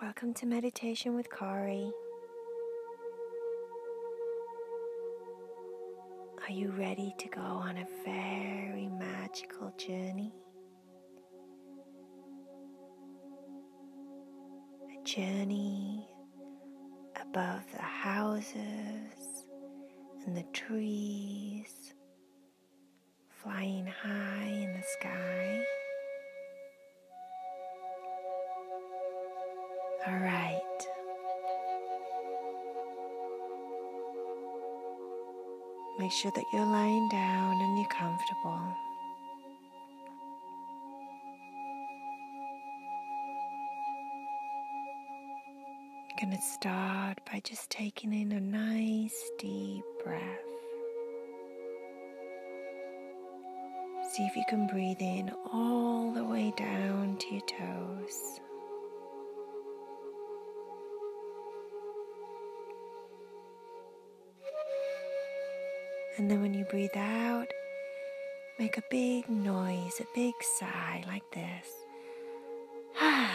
Welcome to Meditation with Cory. Are you ready to go on a very magical journey? A journey above the houses and the trees, flying high in the sky. All right. Make sure that you're lying down and you're comfortable. You're going to start by just taking in a nice deep breath. See if you can breathe in all the way down to your toes. And then when you breathe out, make a big noise, a big sigh like this.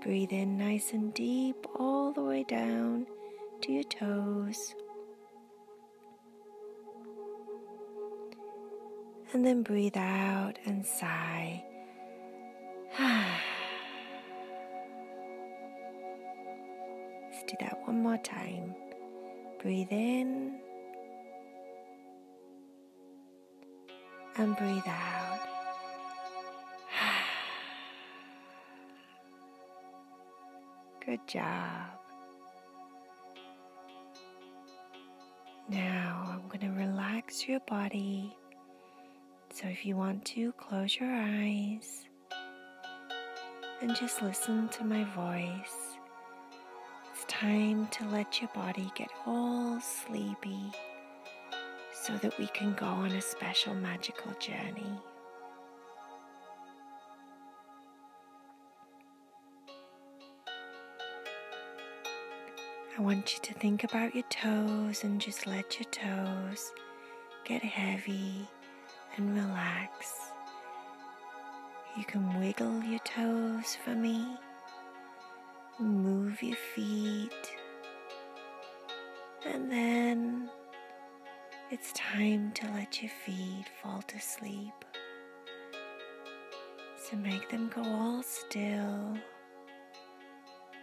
breathe in nice and deep all the way down to your toes. And then breathe out and sigh. Do that one more time. Breathe in and breathe out. Good job. Now I'm going to relax your body. So if you want to, close your eyes and just listen to my voice time to let your body get all sleepy so that we can go on a special magical journey. I want you to think about your toes and just let your toes get heavy and relax. You can wiggle your toes for me. Move your feet. And then it's time to let your feet fall to sleep. So make them go all still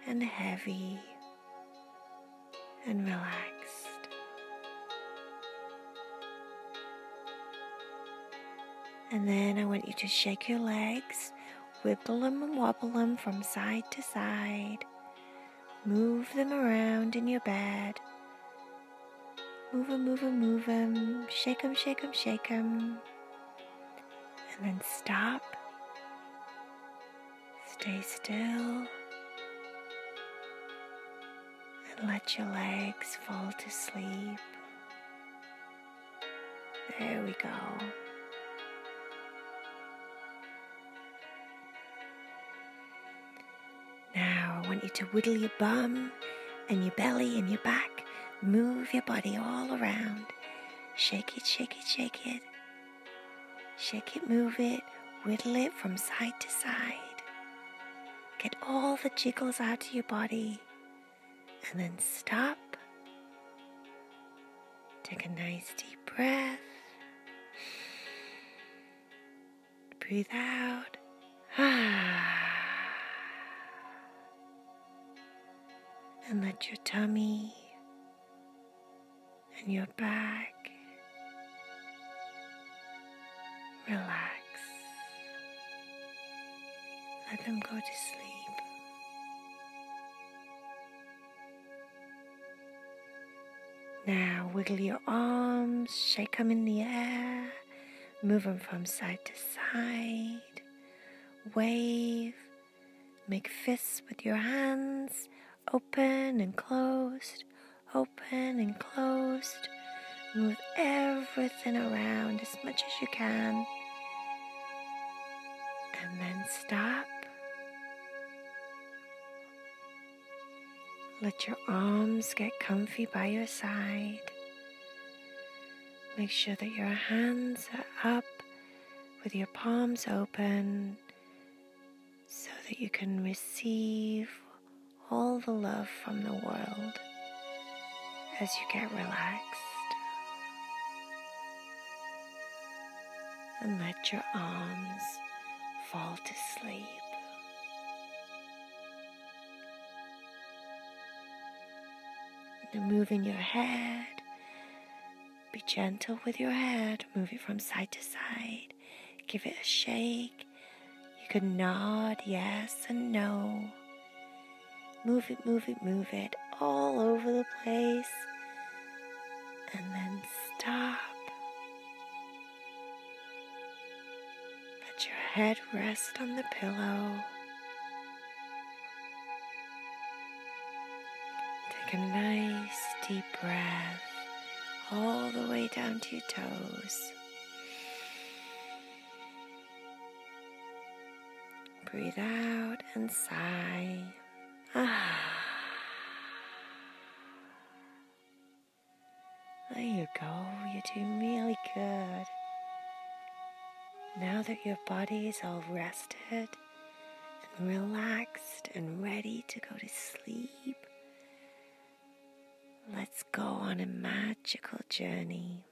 and heavy and relaxed. And then I want you to shake your legs Wibble them and wobble them from side to side. Move them around in your bed. Move them, move them, move them. Shake them, shake them, shake them. And then stop. Stay still. And let your legs fall to sleep. There we go. You to wiggle your bum and your belly and your back. Move your body all around. Shake it, shake it, shake it. Shake it, move it, whittle it from side to side. Get all the jiggles out of your body and then stop. Take a nice deep breath. Breathe out. Ah. And let your tummy and your back relax. Let them go to sleep. Now wiggle your arms, shake them in the air, move them from side to side, wave, make fists with your hands open and closed, open and closed. Move everything around as much as you can. And then stop. Let your arms get comfy by your side. Make sure that your hands are up with your palms open so that you can receive all the love from the world as you get relaxed. And let your arms fall to sleep. Now moving your head. Be gentle with your head. Move it from side to side. Give it a shake. You can nod yes and no. Move it, move it, move it all over the place. And then stop. Let your head rest on the pillow. Take a nice deep breath all the way down to your toes. Breathe out and sigh. There you go, you're doing really good. Now that your body is all rested and relaxed and ready to go to sleep, let's go on a magical journey.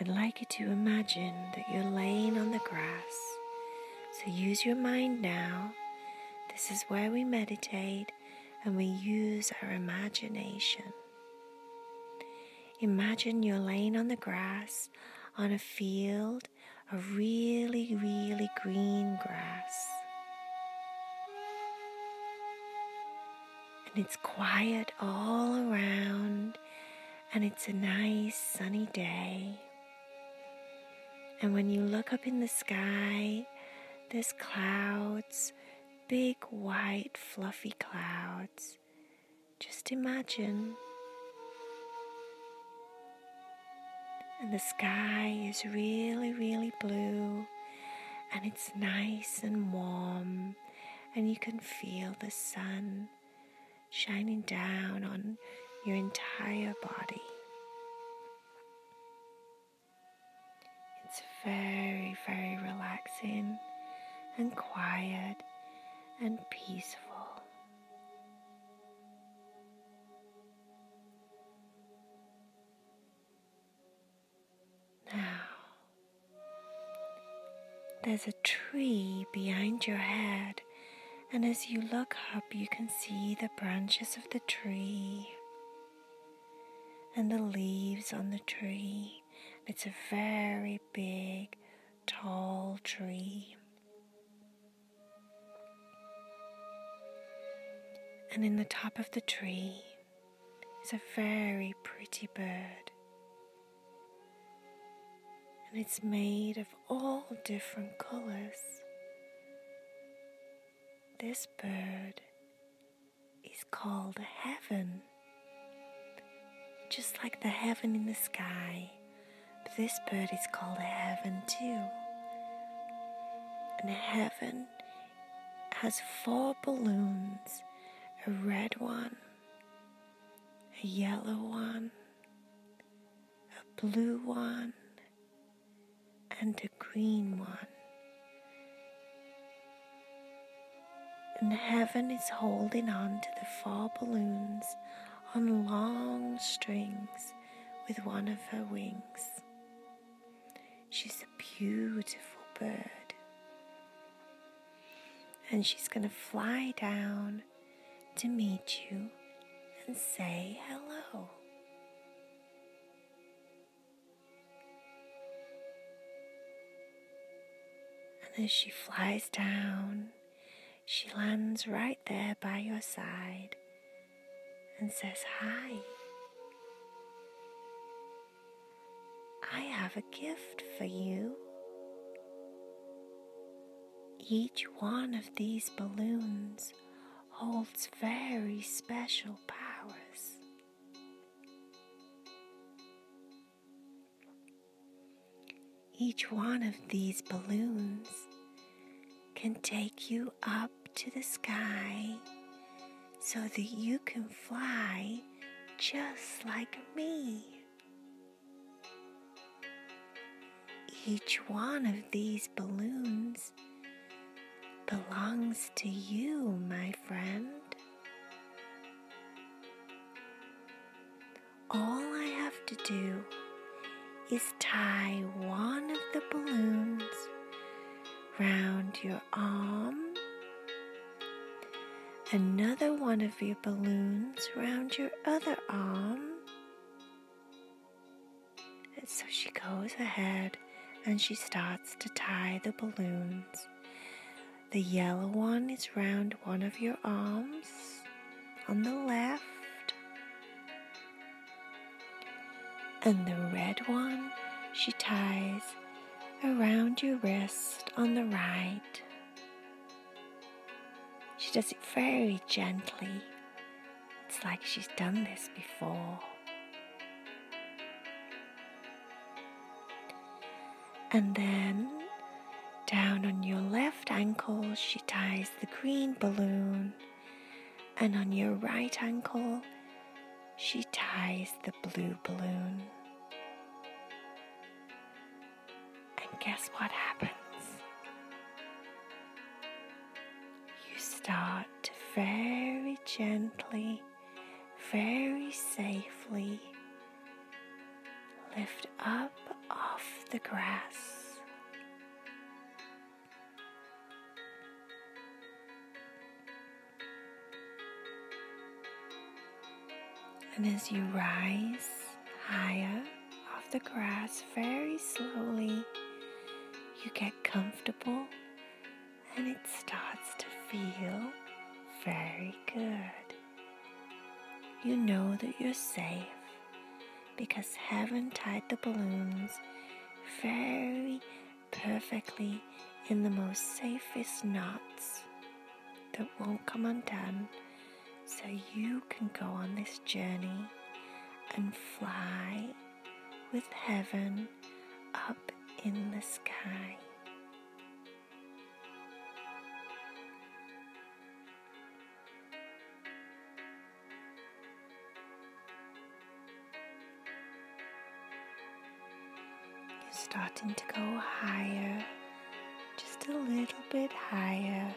I'd like you to imagine that you're laying on the grass. So use your mind now. This is where we meditate and we use our imagination. Imagine you're laying on the grass on a field of really, really green grass. And it's quiet all around, and it's a nice sunny day. And when you look up in the sky, there's clouds, big white fluffy clouds. Just imagine. And the sky is really, really blue, and it's nice and warm, and you can feel the sun shining down on your entire body. It's very, very relaxing and quiet and peaceful. Now, there's a tree behind your head, and as you look up, you can see the branches of the tree and the leaves on the tree. It's a very big, tall tree. And in the top of the tree is a very pretty bird. And it's made of all different colors. This bird is called heaven. Just like the heaven in the sky, but this bird is called heaven too. And heaven has four balloons a red one, a yellow one, a blue one, and a green one. And heaven is holding on to the four balloons on long strings with one of her wings. She's a beautiful bird. And she's going to fly down to meet you and say hello. And as she flies down, she lands right there by your side and says hi. I have a gift for you. Each one of these balloons holds very special powers. Each one of these balloons can take you up to the sky so that you can fly just like me. each one of these balloons belongs to you, my friend. All I have to do is tie one of the balloons round your arm, another one of your balloons round your other arm. And so she goes ahead and she starts to tie the balloons. The yellow one is round one of your arms on the left, and the red one she ties around your wrist on the right. She does it very gently. It's like she's done this before. And then down on your left ankle, she ties the green balloon, and on your right ankle, she ties the blue balloon. And guess what happens? You start to very gently, very safely lift up off the grass. And as you rise higher off the grass very slowly, you get comfortable and it starts to feel very good. You know that you're safe because heaven tied the balloons very perfectly in the most safest knots that won't come undone so you can go on this journey and fly with heaven up in the sky. You're starting to go higher, just a little bit higher,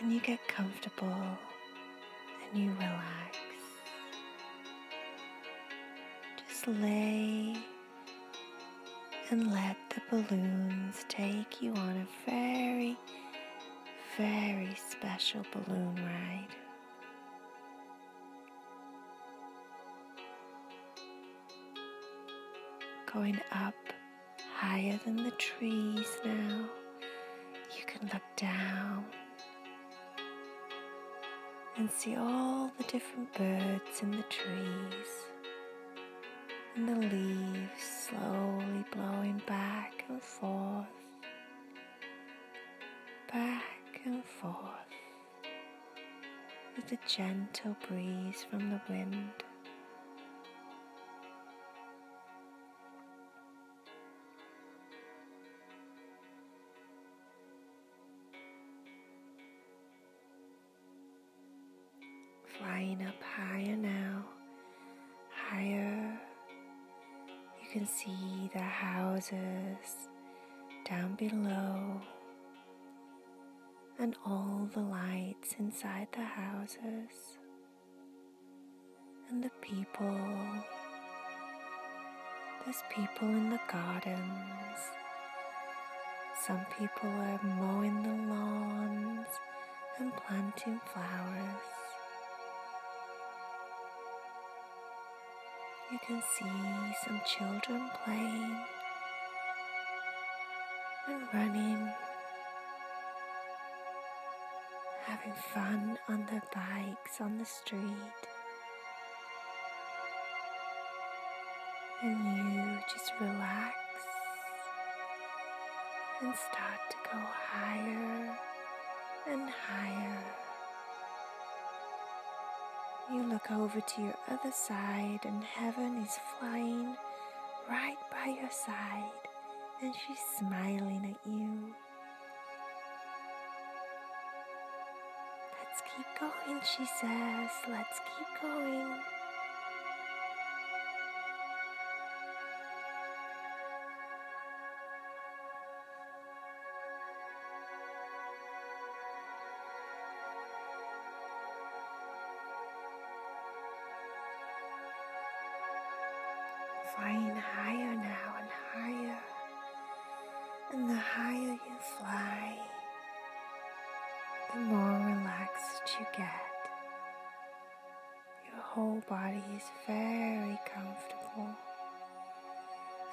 and you get comfortable you relax. Just lay and let the balloons take you on a very, very special balloon ride. Going up higher than the trees now, you can look down and see all the different birds in the trees and the leaves slowly blowing back and forth, back and forth with a gentle breeze from the wind. Houses down below and all the lights inside the houses and the people. There's people in the gardens. Some people are mowing the lawns and planting flowers. You can see some children playing and running, having fun on their bikes on the street. And you just relax and start to go higher and higher. You look over to your other side, and heaven is flying right by your side, and she's smiling at you. Let's keep going, she says. Let's keep going.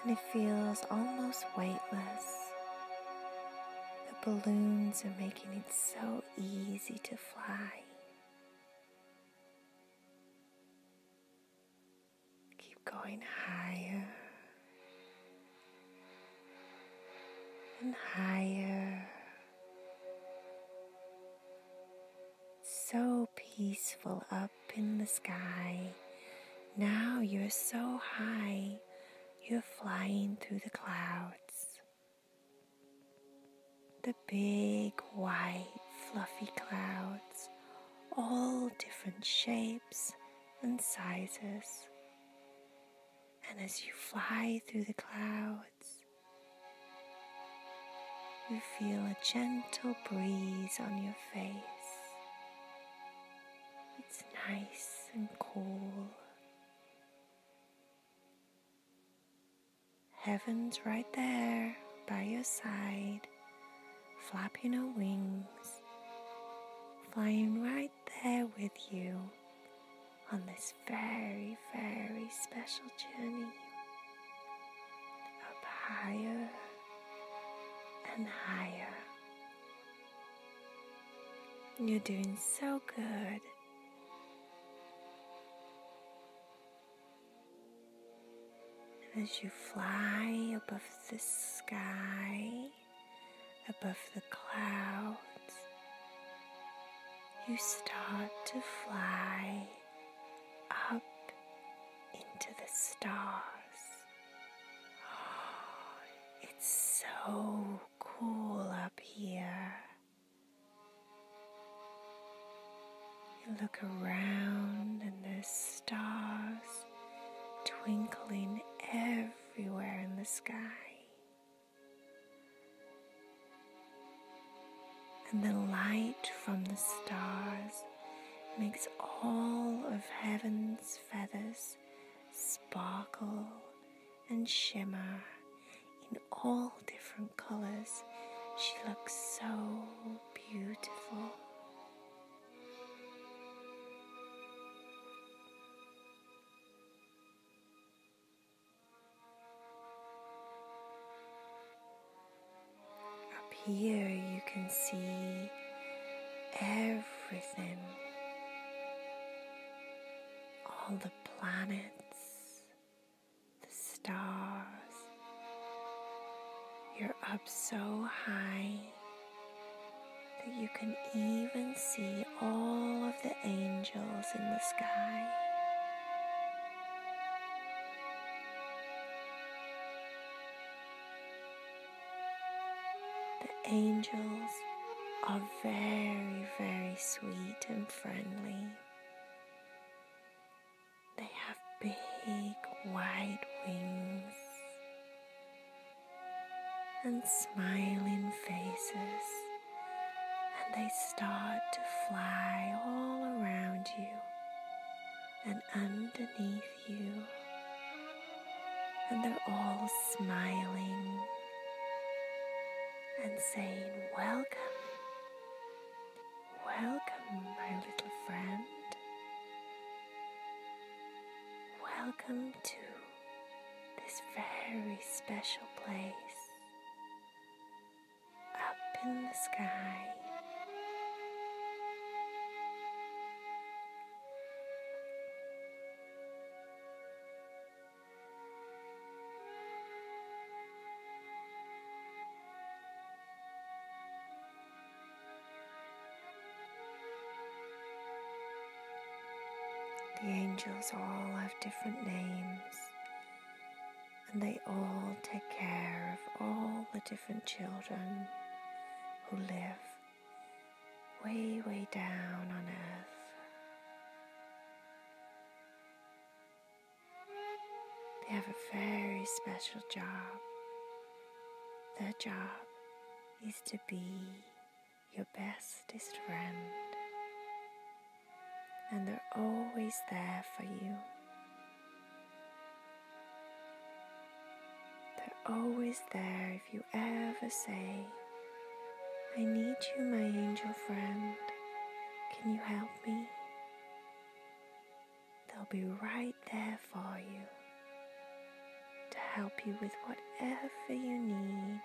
And it feels almost weightless. The balloons are making it so easy to fly. Keep going higher and higher. So peaceful up in the sky. Now you're so high you're flying through the clouds. The big, white, fluffy clouds, all different shapes and sizes. And as you fly through the clouds, you feel a gentle breeze on your face. It's nice and cool. Heaven's right there by your side, flapping her wings, flying right there with you on this very, very special journey up higher and higher. You're doing so good. As you fly above the sky, above the clouds, you start to fly up into the stars. It's so cool up here. You look around And the light from the stars makes all of heaven's feathers sparkle and shimmer in all different colors. She looks so beautiful. Here you can see everything, all the planets, the stars. You're up so high that you can even see all of the angels in the sky. Angels are very, very sweet and friendly. They have big white wings and smiling faces, and they start to fly all around you and underneath you, and they're all smiling saying, Welcome, welcome, my little friend. Welcome to this very special place The angels all have different names, and they all take care of all the different children who live way, way down on earth. They have a very special job. Their job is to be your bestest friend and they're always there for you. They're always there if you ever say, I need you, my angel friend. Can you help me? They'll be right there for you to help you with whatever you need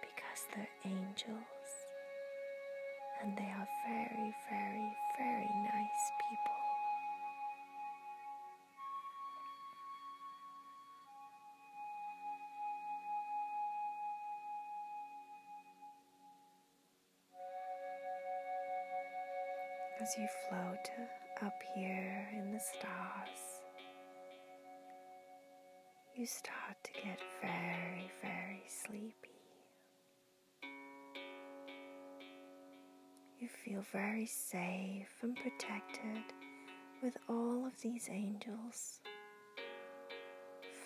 because they're angels and they are very, very, As you float up here in the stars, you start to get very, very sleepy. You feel very safe and protected with all of these angels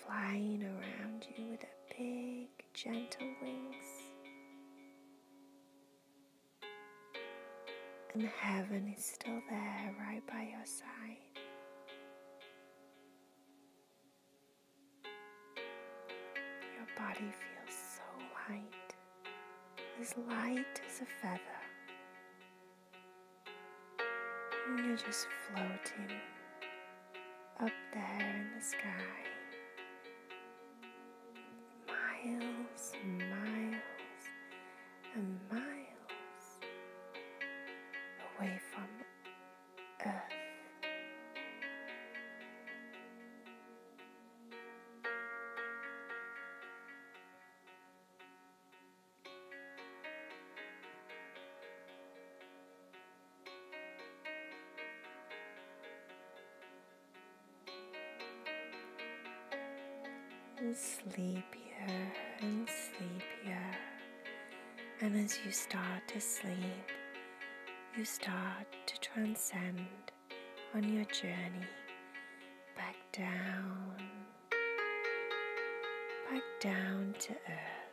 flying around you with their big, gentle wings. And heaven is still there right by your side. Your body feels so light, as light as a feather. And you're just floating up there in the sky, and sleepier and sleepier. And as you start to sleep, you start to transcend on your journey back down, back down to earth.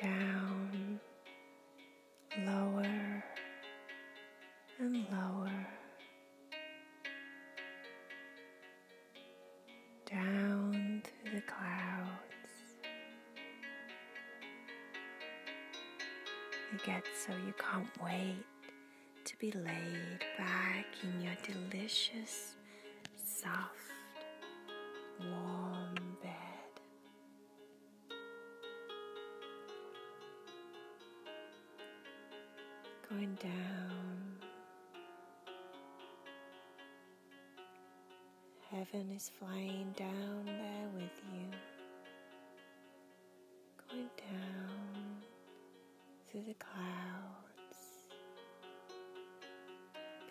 Down lower and lower, down through the clouds. You get so you can't wait to be laid back in your delicious, soft, warm down. Heaven is flying down there with you. Going down through the clouds.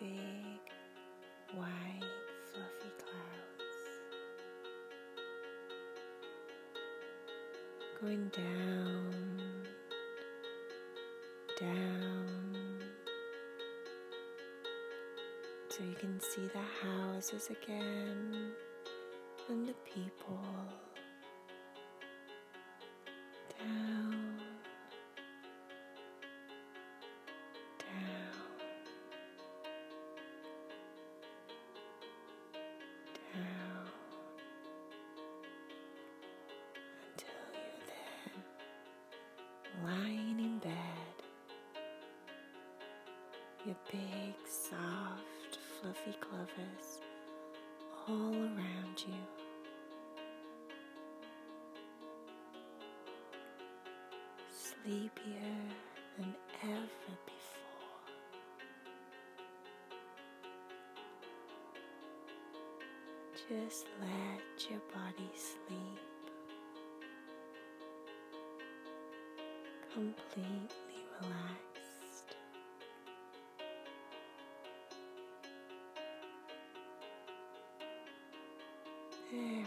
Big, white, fluffy clouds. Going down, so you can see the houses again and the people. Down, Just let your body sleep completely relaxed. There